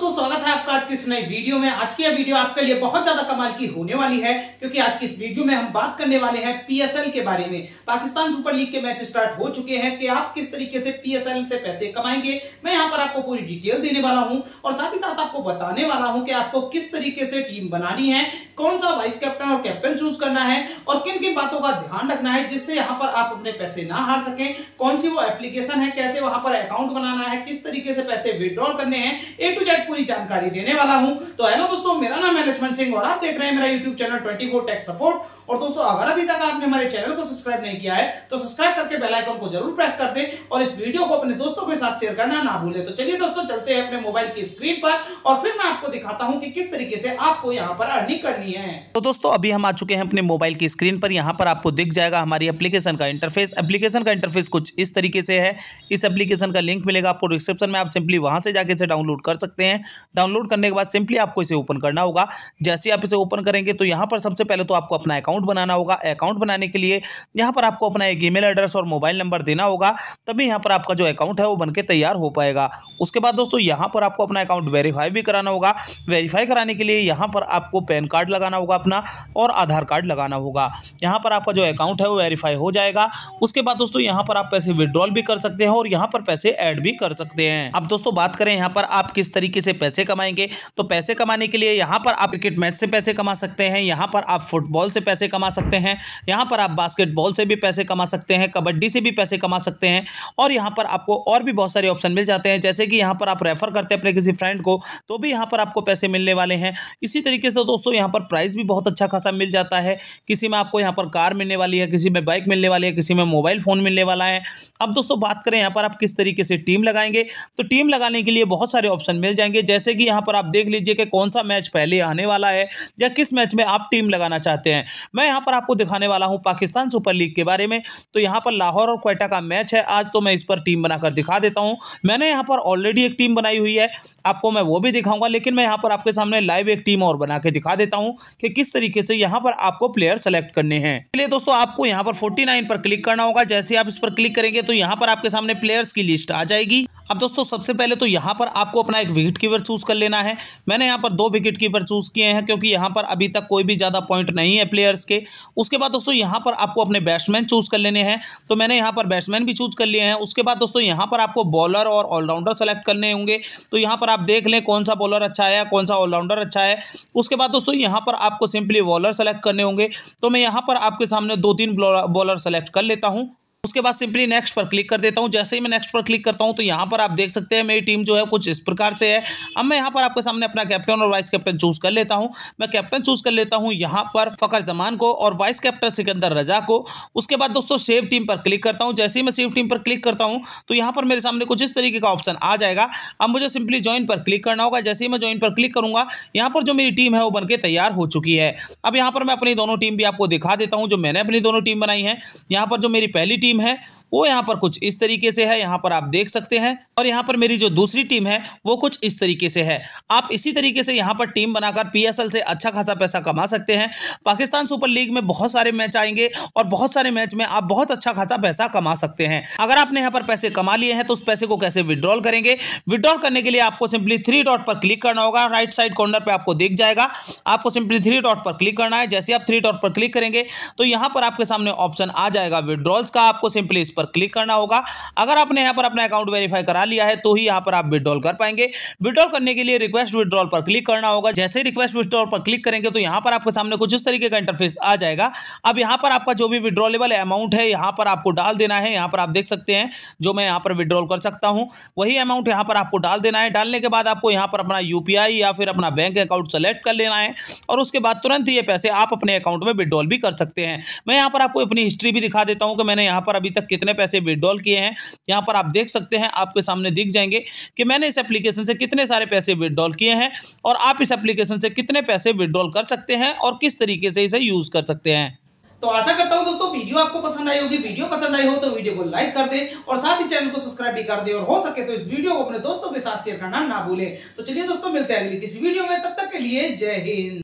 दोस्तों, स्वागत है आपका आज की इस नई वीडियो में। आज की यह वीडियो आपके लिए बहुत ज़्यादा कमाल की होने वाली है, क्योंकि आज की इस वीडियो में हम बात करने वाले हैं पीएसएल के बारे में। पाकिस्तान सुपर लीग के मैच स्टार्ट हो चुके हैं कि आप किस तरीके से पीएसएल से पैसे कमाएँगे, मैं यहाँ पर आपको पूरी डिटेल देने वाला हूँ और साथ ही साथ आपको बताने वाला हूँ कि आपको किस तरीके से टीम बनानी है, कौन सा वाइस कैप्टन और कैप्टन चूज़ करना है और किन किन बातों का ध्यान रखना है जिससे यहाँ पर आप अपने पैसे ना हार सके। कौन सी वो एप्लीकेशन है, कैसे वहाँ पर अकाउंट बनाना है, किस तरीके से पैसे विड्रॉल करने हैं ए टू जेड पूरी जानकारी देने वाला हूँ। तो हेलो दोस्तों, मेरा नाम है लक्ष्मण सिंह और आप देख रहे हैं मेरा YouTube channel twenty four tech support और दोस्तों, अगर अभी तक आपने हमारे चैनल को सब्सक्राइब नहीं किया है तो सब्सक्राइब करके बेल आइकन को ज़रूर प्रेस कर दें और इस वीडियो को अपने दोस्तों के साथ शेयर करना ना भूलें। तो चलिए दोस्तों, चलते हैं अपने मोबाइल की स्क्रीन पर और फिर मैं आपको दिखाता हूँ कि किस तरीके से आपको यहाँ पर अर्निंग करनी है। तो दोस्तों, अभी हम आ चुके हैं अपने मोबाइल की स्क्रीन पर। यहाँ पर आपको दिख जाएगा हमारी एप्लीकेशन का इंटरफेस एप्लीकेशन का इंटरफेस कुछ इस तरीके से है। इस एप्लीकेशन का लिंक मिलेगा आपको डिस्क्रिप्शन में। आप सिंपली वहाँ से जाके इसे डाउनलोड कर सकते हैं। डाउनलोड करने के बाद सिंपली आपको इसे ओपन करना होगा। जैसे आप इसे ओपन करेंगे तो यहाँ पर सबसे पहले तो आपको अपना अकाउंट बनाना होगा अकाउंट बनाने के लिए यहाँ पर आपको अपना एक ईमेल एड्रेस और मोबाइल नंबर देना होगा तभी यहाँ पर आपका जो अकाउंट है वो बनके तैयार हो पाएगा उसके बाद दोस्तों यहाँ पर आपको अपना अकाउंट वेरीफाई भी कराना होगा वेरीफाई कराने के लिए यहाँ पर आपको पैन कार्ड लगाना होगा अपना और आधार कार्ड लगाना होगा यहाँ पर आपका जो अकाउंट है वो वेरीफाई हो जाएगा उसके बाद दोस्तों यहाँ पर आप पैसे विड्रॉल भी कर सकते हैं और यहाँ पर पैसे ऐड भी कर सकते हैं अब दोस्तों बात करें यहाँ पर आप किस तरीके से पैसे कमाएँगे तो पैसे कमाने के लिए यहाँ पर आप क्रिकेट मैच से पैसे कमा सकते हैं यहाँ पर आप फुटबॉल से पैसे कमा सकते हैं, यहाँ पर आप बास्केटबॉल से भी पैसे कमा सकते हैं, कबड्डी से भी पैसे कमा सकते हैं और यहाँ पर आपको और भी बहुत सारे ऑप्शन मिल जाते हैं, जैसे कि यहाँ पर आप रेफर करते हैं अपने किसी फ्रेंड को तो भी यहाँ पर आपको पैसे मिलने वाले हैं। इसी तरीके से दोस्तों, यहाँ पर प्राइस भी बहुत अच्छा खासा मिल जाता है। किसी में आपको यहाँ पर कार मिलने वाली है, किसी में बाइक मिलने वाली है, किसी में मोबाइल फ़ोन मिलने वाला है। अब दोस्तों, बात करें यहाँ पर आप किस तरीके से टीम लगाएँगे तो टीम लगाने के लिए बहुत सारे ऑप्शन मिल जाएँगे। जैसे कि यहाँ पर आप देख लीजिए कि कौन सा मैच पहले आने वाला है या किस मैच में आप टीम लगाना चाहते हैं। मैं यहाँ पर आपको दिखाने वाला हूँ पाकिस्तान सुपर लीग के बारे में। तो यहाँ पर लाहौर और क्वेटा का मैच है। आज तो मैं इस पर टीम बनाकर दिखा देता हूँ। मैंने यहाँ पर ऑलरेडी एक टीम बनाई हुई है। आपको मैं वो भी दिखाऊँगा, लेकिन मैं यहाँ पर आपके सामने लाइव एक टीम और बना के दिखा देता हूँ कि किस तरीके से यहाँ पर आपको प्लेयर सेलेक्ट करने हैं। चलिए दोस्तों, आपको यहाँ पर फोर्टी पर क्लिक करना होगा। जैसे आप इस पर क्लिक करेंगे तो यहाँ पर आपके सामने प्लेयर्स की लिस्ट आ जाएगी। अब दोस्तों, सबसे पहले तो यहाँ पर आपको अपना एक विकेट कीपर चूज़ कर लेना है। मैंने यहाँ पर दो विकेट कीपर चूज़ किए हैं, क्योंकि यहाँ पर अभी तक कोई भी ज़्यादा पॉइंट नहीं है प्लेयर्स के। उसके बाद दोस्तों, यहाँ पर आपको अपने बैट्समैन चूज़ कर लेने हैं। तो मैंने यहाँ पर बैट्समैन भी चूज़ कर लिए हैं। उसके बाद दोस्तों, यहाँ पर आपको बॉलर और ऑलराउंडर सेलेक्ट करने होंगे। तो यहाँ पर आप देख लें कौन सा बॉलर अच्छा है कौन सा ऑलराउंडर अच्छा है। उसके बाद दोस्तों, यहाँ पर आपको सिंपली बॉलर सेलेक्ट करने होंगे। तो मैं यहाँ पर आपके सामने दो तीन बॉलर सेलेक्ट कर लेता हूँ। उसके बाद सिंपली नेक्स्ट पर क्लिक कर देता हूँ। जैसे ही मैं नेक्स्ट पर क्लिक करता हूँ तो यहाँ पर आप देख सकते हैं मेरी टीम जो है कुछ इस प्रकार से है। अब मैं यहाँ पर आपके सामने अपना कैप्टन और वाइस कैप्टन चूज़ कर लेता हूँ। मैं कैप्टन चूज़ कर लेता हूँ यहाँ पर फकर जमान को और वाइस कैप्टन सिकंदर रजा को। उसके बाद दोस्तों सेव टीम पर क्लिक करता हूँ। जैसे ही मैं सेव टीम पर क्लिक करता हूँ तो यहाँ पर मेरे सामने कुछ इस तरीके का ऑप्शन आ जाएगा। अब मुझे सिंपली ज्वाइन पर क्लिक करना होगा। जैसे ही मैं ज्वाइन पर क्लिक करूँगा, यहाँ पर जो मेरी टीम है वो बनकर तैयार हो चुकी है। अब यहाँ पर मैं अपनी दोनों टीम भी आपको दिखा देता हूँ, जो मैंने अपनी दोनों टीम बनाई है। यहाँ पर जो मेरी पहली टीम है। वो यहाँ पर कुछ इस तरीके से है, यहाँ पर आप देख सकते हैं। और यहाँ पर मेरी जो दूसरी टीम है, वो कुछ इस तरीके से है। आप इसी तरीके से यहाँ पर टीम बनाकर पीएसएल से अच्छा खासा पैसा कमा सकते हैं। पाकिस्तान सुपर लीग में बहुत सारे मैच आएँगे और बहुत सारे मैच में आप बहुत अच्छा खासा पैसा कमा सकते हैं। अगर आपने यहाँ पर पैसे कमा लिए हैं तो उस पैसे को कैसे विड्रॉल करेंगे? विड्रॉल करने के लिए आपको सिंपली थ्री डॉट पर क्लिक करना होगा। राइट साइड कॉर्नर पर आपको दिख जाएगा। आपको सिंपली थ्री डॉट पर क्लिक करना है। जैसे आप थ्री डॉट पर क्लिक करेंगे तो यहाँ पर आपके सामने ऑप्शन आ जाएगा। विड्रॉल्स का आपको सिंपली इस पर क्लिक करना होगा अगर आपने यहाँ पर अपना अकाउंट वेरीफाई करा लिया है तो ही यहाँ पर आप विड्रॉल कर पाएँगे विड्रॉल करने के लिए रिक्वेस्ट विड्रॉल पर क्लिक करना होगा जैसे ही रिक्वेस्ट विड्रॉल पर क्लिक करेंगे तो यहाँ पर आपके सामने कुछ इस तरीके का इंटरफेस आ जाएगा अब यहाँ पर आपका जो भी विड्रॉलेबल अमाउंट है यहाँ पर आपको डाल देना है यहाँ पर आप देख सकते हैं जो मैं यहाँ पर विड्रॉल कर सकता हूँ वही अमाउंट यहाँ पर आपको डाल देना है डालने के बाद आपको यहाँ पर अपना यूपीआई या फिर अपना बैंक अकाउंट सेलेक्ट कर लेना है और उसके बाद तुरंत ये पैसे आप अपने अकाउंट में विड्रॉल भी कर सकते हैं मैं यहाँ पर आपको अपनी हिस्ट्री भी दिखा देता हूँ कि मैंने यहाँ पर अभी तक कितने पैसे विड्रॉल किए हैं, यहाँ पर आप देख सकते हैं, आपके सामने दिख जाएँगे कि मैंने इस एप्लीकेशन से कितने सारे पैसे विड्रॉल किए हैं और आप इस एप्लीकेशन से कितने पैसे विड्रॉल कर सकते हैं और किस तरीके से इसे यूज़ कर सकते हैं। तो आशा करता हूँ दोस्तों, वीडियो आपको पसंद आई होगी। वीडियो पसंद आई हो तो वीडियो को लाइक कर दे और साथ ही चैनल को सब्सक्राइब भी कर दे और हो सके तो इस वीडियो को अपने दोस्तों के साथ शेयर करना ना भूले। तो चलिए दोस्तों, मिलते हैं अगली किसी वीडियो में। तब तक के लिए जय हिंद।